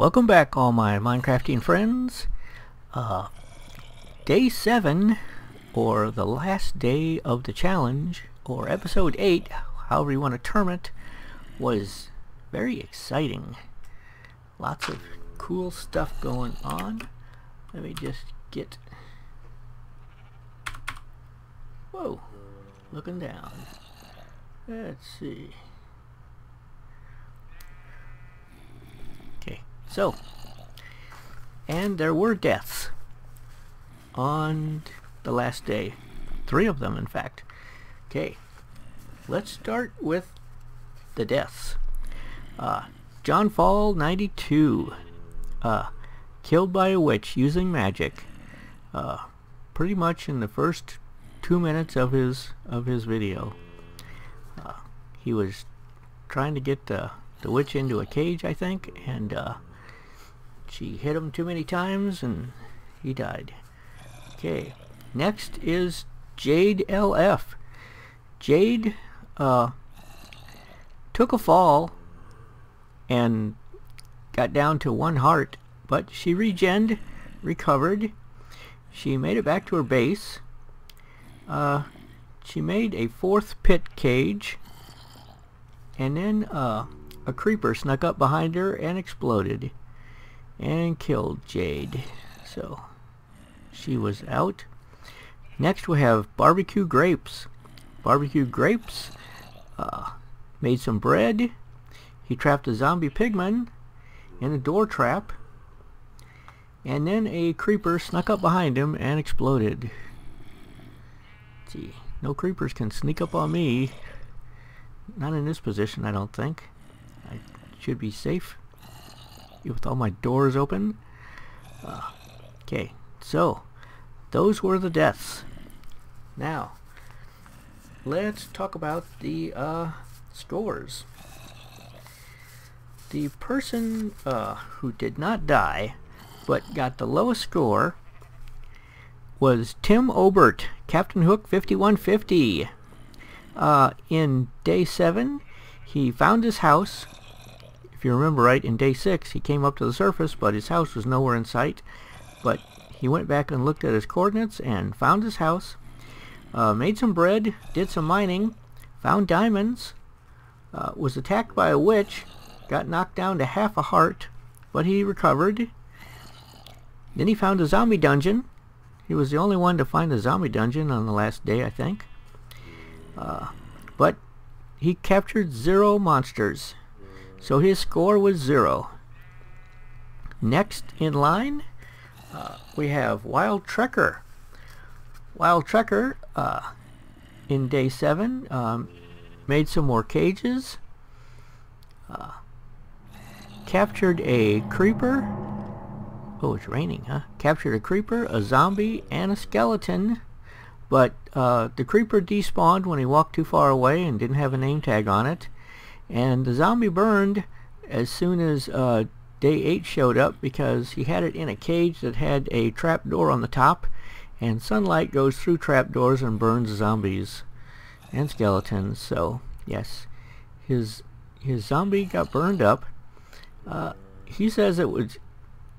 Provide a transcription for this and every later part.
Welcome back all my Minecrafting friends. Uh, day 7, or the last day of the challenge, or episode 8, however you want to term it, was very exciting. Lots of cool stuff going on. Let me just get... Whoa, looking down. Let's see. Okay, so, and there were deaths on the last day. Three of them, in fact. Okay, let's start with the deaths. Uh, John Fall, 92, uh, killed by a witch using magic. Uh, pretty much in the first two minutes of his of his video. Uh, he was trying to get the the witch into a cage, I think, and uh, she hit him too many times and he died. Okay, next is Jade LF. Jade uh, took a fall and got down to one heart, but she regened, recovered. She made it back to her base. Uh, she made a fourth pit cage, and then uh, a creeper snuck up behind her and exploded and killed Jade. So she was out. Next we have barbecue grapes. Barbecue grapes uh, made some bread. He trapped a zombie pigman in a door trap. And then a creeper snuck up behind him and exploded. Gee, no creepers can sneak up on me. Not in this position, I don't think. I should be safe with all my doors open. Uh, okay, so those were the deaths. Now, let's talk about the uh, scores. The person uh, who did not die but got the lowest score was Tim Obert, Captain Hook 5150. Uh, in day 7, he found his house. If you remember right, in day 6, he came up to the surface, but his house was nowhere in sight. But he went back and looked at his coordinates and found his house. Uh, made some bread, did some mining, found diamonds, uh, was attacked by a witch, got knocked down to half a heart, but he recovered. Then he found a zombie dungeon. He was the only one to find a zombie dungeon on the last day, I think. Uh, but he captured zero monsters. So his score was zero. Next in line, uh, we have Wild Trekker. Wild Trekker, uh, in day 7, um, made some more cages. Uh, captured a creeper. Oh, it's raining, huh? Captured a creeper, a zombie, and a skeleton. But uh, the creeper despawned when he walked too far away and didn't have a name tag on it. And the zombie burned as soon as uh, day 8 showed up because he had it in a cage that had a trap door on the top. And sunlight goes through trap doors and burns zombies and skeletons. So, yes, his his zombie got burned up. Uh, he says it was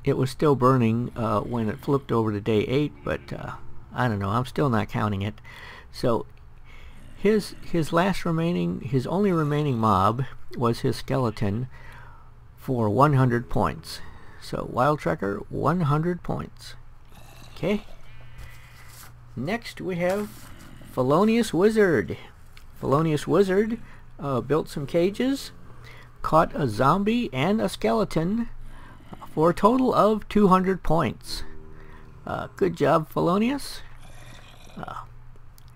it was still burning uh, when it flipped over to day 8, but uh, I don't know. I'm still not counting it. So his his last remaining, his only remaining mob was his skeleton for 100 points. So Wild Trekker, 100 points. Okay. Next we have Felonious Wizard. Felonious Wizard uh, built some cages, caught a zombie and a skeleton for a total of 200 points. Uh, good job, Felonious. Uh,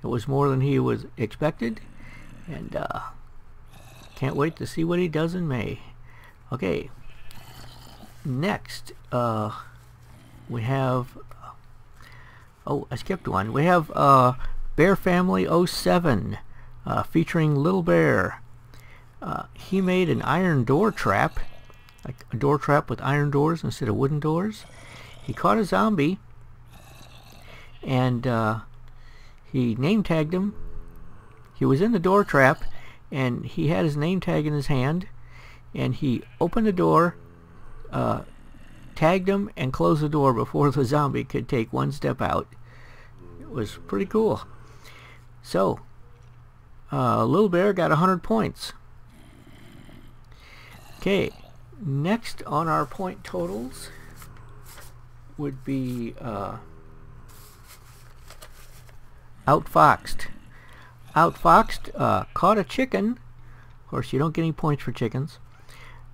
it was more than he was expected, and uh, can't wait to see what he does in May. Okay, next uh, we have. Oh, I skipped one. We have uh, Bear Family 07 uh, featuring Little Bear. Uh, he made an iron door trap, like a door trap with iron doors instead of wooden doors. He caught a zombie and uh, he name tagged him. He was in the door trap and he had his name tag in his hand and he opened the door uh, tagged him and closed the door before the zombie could take one step out. It was pretty cool. So, uh, Little Bear got 100 points. Okay, next on our point totals would be uh, Outfoxed. Outfoxed uh, caught a chicken. Of course, you don't get any points for chickens.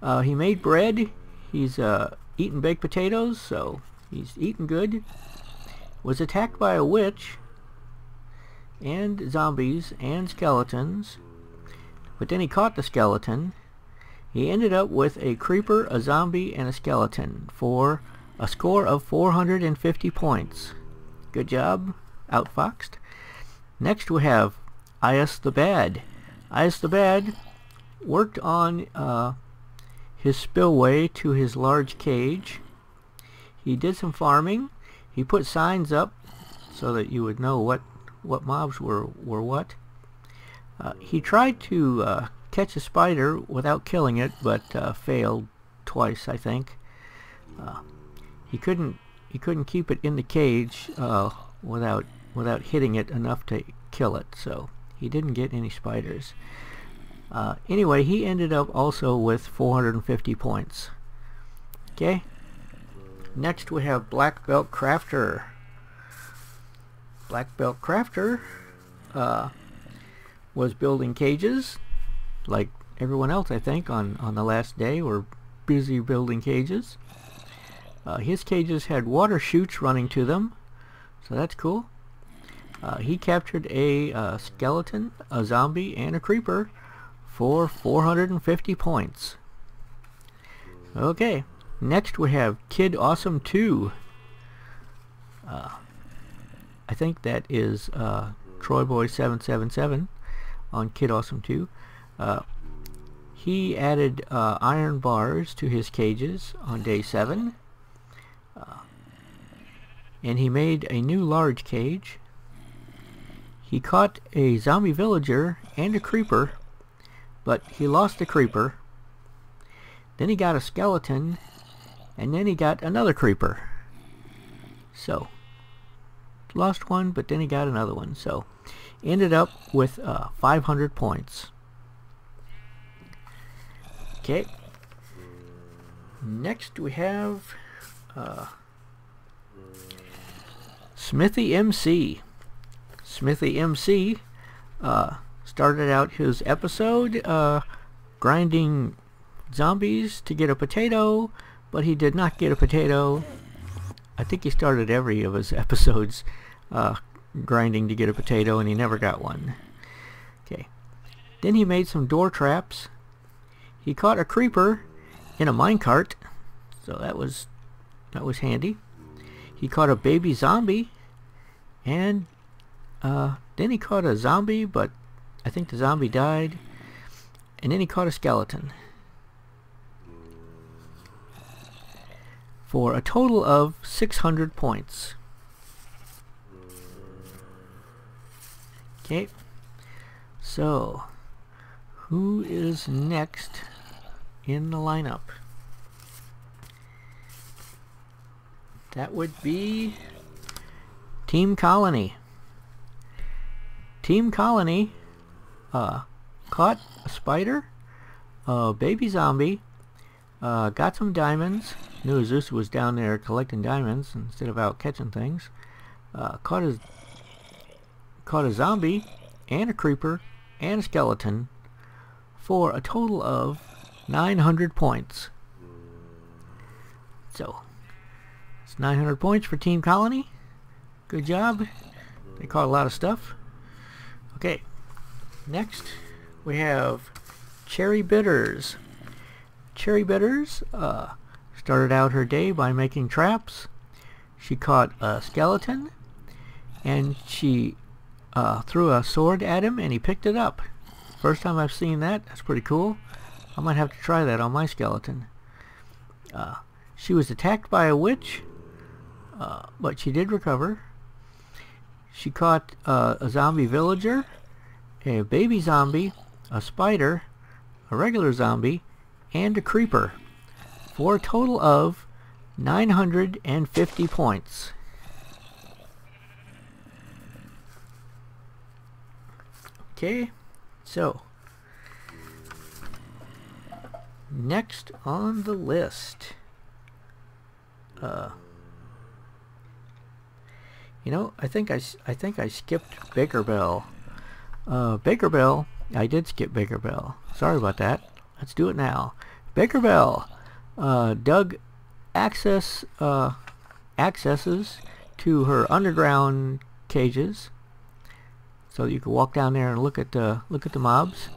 Uh, he made bread. He's uh, eating baked potatoes, so he's eating good. Was attacked by a witch and zombies and skeletons. But then he caught the skeleton. He ended up with a creeper, a zombie, and a skeleton for a score of 450 points. Good job, Outfoxed. Next we have Ias the Bad. Ias the Bad worked on uh, his spillway to his large cage. He did some farming. He put signs up so that you would know what, what mobs were, were what. Uh, he tried to uh, catch a spider without killing it, but uh, failed twice, I think. Uh, he couldn't he couldn't keep it in the cage uh, without without hitting it enough to kill it, so he didn't get any spiders. Uh, anyway, he ended up also with 450 points. Okay. Next we have Black Belt Crafter. Black Belt Crafter uh, was building cages, like everyone else I think on, on the last day were busy building cages. Uh, his cages had water chutes running to them, so that's cool. Uh, he captured a uh, skeleton, a zombie, and a creeper for 450 points. Okay, next we have Kid Awesome 2. Uh, I think that is uh, Troy Boy 777 on Kid Awesome 2. Uh, he added uh, iron bars to his cages on day 7. Uh, and he made a new large cage. He caught a zombie villager and a creeper but he lost the creeper. Then he got a skeleton. And then he got another creeper. So, lost one, but then he got another one. So, ended up with uh, 500 points. Okay. Next we have uh, Smithy MC. Smithy MC uh, started out his episode uh, grinding zombies to get a potato, but he did not get a potato. I think he started every of his episodes uh, grinding to get a potato, and he never got one. Okay. Then he made some door traps. He caught a creeper in a minecart, so that was that was handy. He caught a baby zombie, and uh, then he caught a zombie, but I think the zombie died. And then he caught a skeleton. For a total of 600 points. Okay. So, who is next in the lineup? That would be Team Colony. Team Colony uh, caught a spider, a baby zombie, uh, got some diamonds, knew Zeus was down there collecting diamonds instead of out catching things, uh, caught, a, caught a zombie, and a creeper, and a skeleton, for a total of 900 points. So, it's 900 points for Team Colony. Good job. They caught a lot of stuff. Okay. Next, we have Cherry Bitters. Cherry Bitters uh, started out her day by making traps. She caught a skeleton, and she uh, threw a sword at him, and he picked it up. First time I've seen that. That's pretty cool. I might have to try that on my skeleton. Uh, she was attacked by a witch, uh, but she did recover. She caught uh, a zombie villager a baby zombie, a spider, a regular zombie, and a creeper for a total of 950 points. Okay, so next on the list, uh, you know, I think I, I think I skipped Baker Bell. Uh, Baker Bell, I did skip Baker Bell. Sorry about that. Let's do it now. Baker Bell, uh, dug access, uh, accesses to her underground cages, so you could walk down there and look at the look at the mobs.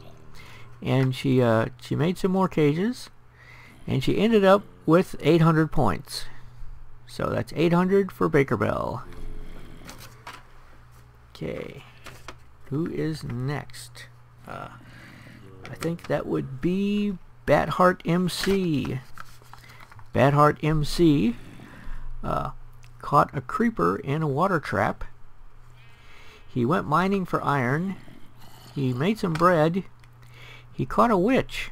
And she uh, she made some more cages, and she ended up with 800 points. So that's 800 for Baker Bell. Okay, who is next? Uh, I think that would be Batheart MC. Batheart MC uh, caught a creeper in a water trap. He went mining for iron. He made some bread. He caught a witch.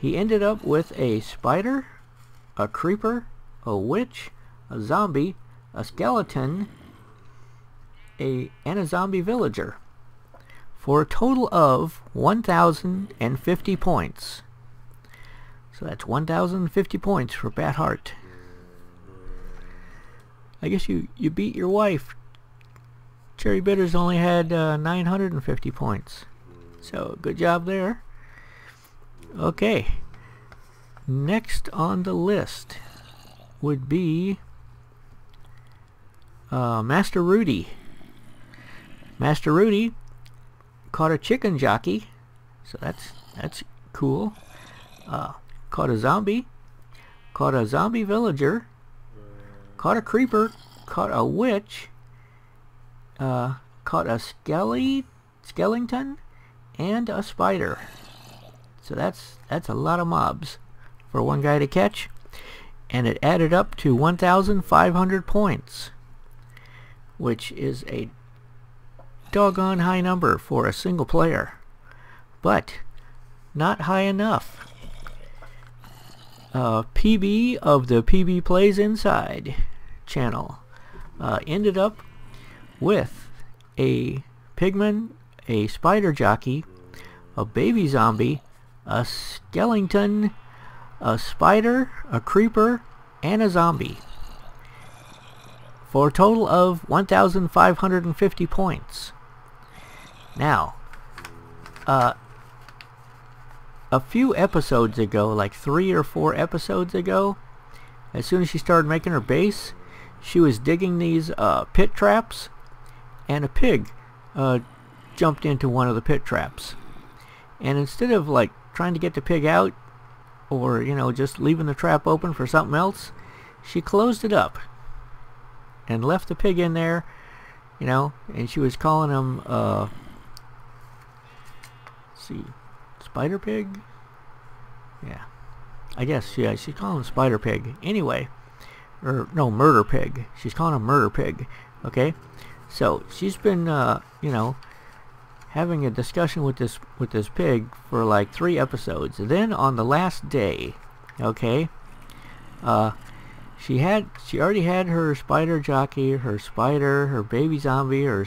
He ended up with a spider, a creeper, a witch, a zombie, a skeleton, a, and a zombie villager for a total of 1,050 points. So that's 1,050 points for Batheart. I guess you, you beat your wife. Cherry Bitters only had uh, 950 points. So good job there. Okay. Next on the list would be uh, Master Rudy. Master Rudy caught a chicken jockey, so that's that's cool. Uh, caught a zombie, caught a zombie villager, caught a creeper, caught a witch, uh, caught a skelly, skeleton, and a spider. So that's that's a lot of mobs for one guy to catch, and it added up to 1,500 points, which is a doggone high number for a single player. But not high enough. Uh, PB of the PB Plays Inside channel uh, ended up with a pigman, a spider jockey, a baby zombie, a skeleton, a spider, a creeper, and a zombie for a total of 1,550 points. Now, uh, a few episodes ago, like three or four episodes ago, as soon as she started making her base, she was digging these uh, pit traps, and a pig uh, jumped into one of the pit traps. And instead of like trying to get the pig out, or you know just leaving the trap open for something else, she closed it up and left the pig in there, you know, and she was calling him uh, see. Spider Pig? Yeah. I guess, yeah, she's calling him Spider Pig. Anyway. Or, no, Murder Pig. She's calling him Murder Pig. Okay? So, she's been, uh, you know, having a discussion with this with this pig for like three episodes. Then on the last day, okay, uh, she had she already had her spider jockey, her spider, her baby zombie, her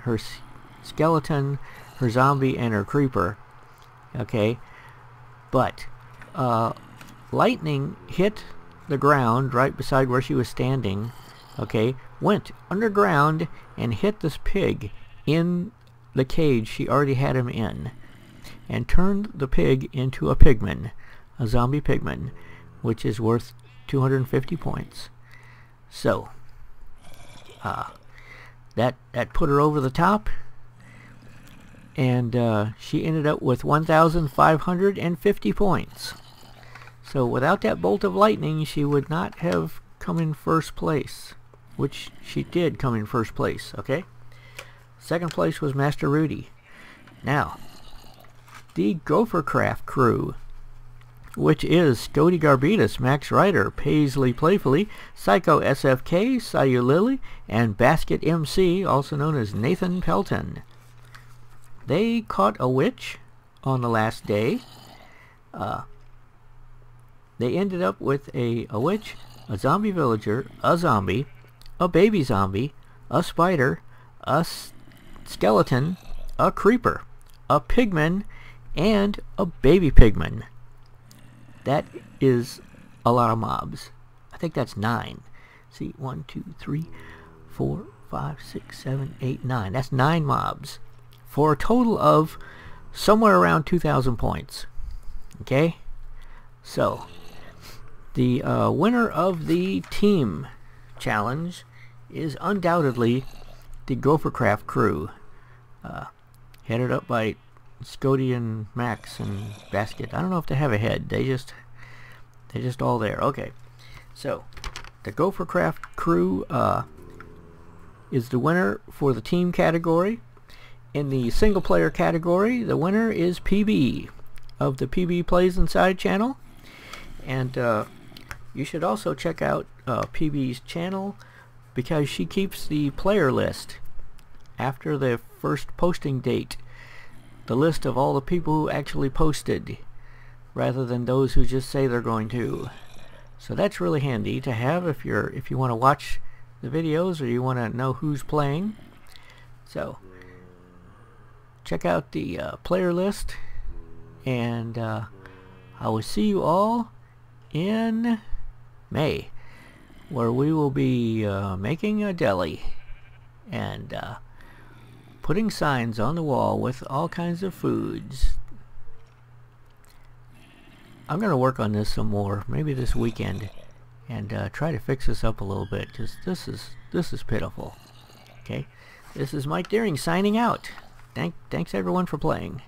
her skeleton, her zombie and her creeper. Okay, but uh, lightning hit the ground right beside where she was standing. Okay, went underground and hit this pig in the cage she already had him in, and turned the pig into a pigman, a zombie pigman, which is worth 250 points. So, uh, that that put her over the top and uh, she ended up with 1,550 points. So without that bolt of lightning, she would not have come in first place, which she did come in first place, okay? Second place was Master Rudy. Now, the Gophercraft crew, which is Scody Garbitas, Max Ryder, Paisley Playfully, Psycho SFK, Sayu Lily, and Basket MC, also known as Nathan Pelton. They caught a witch on the last day. Uh, they ended up with a, a witch, a zombie villager, a zombie, a baby zombie, a spider, a skeleton, a creeper, a pigman, and a baby pigman. That is a lot of mobs. I think that's nine. See, one, two, three, four, five, six, seven, eight, nine. That's nine mobs for a total of somewhere around 2,000 points. Okay? So, the uh, winner of the team challenge is undoubtedly the Gophercraft crew, uh, headed up by Scody and Max and Basket. I don't know if they have a head. They just they're just all there. Okay, so the Gophercraft crew uh, is the winner for the team category. In the single player category, the winner is PB of the PB Plays Inside channel. And uh, you should also check out uh, PB's channel because she keeps the player list after the first posting date. The list of all the people who actually posted rather than those who just say they're going to. So that's really handy to have if you're if you want to watch the videos or you want to know who's playing. So check out the uh, player list and uh, I will see you all in May where we will be uh, making a deli and uh, putting signs on the wall with all kinds of foods. I'm going to work on this some more, maybe this weekend, and uh, try to fix this up a little bit because this is this is pitiful. Okay, this is Mike Deering signing out. Thank, thanks everyone for playing.